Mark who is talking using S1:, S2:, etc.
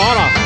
S1: Carolina.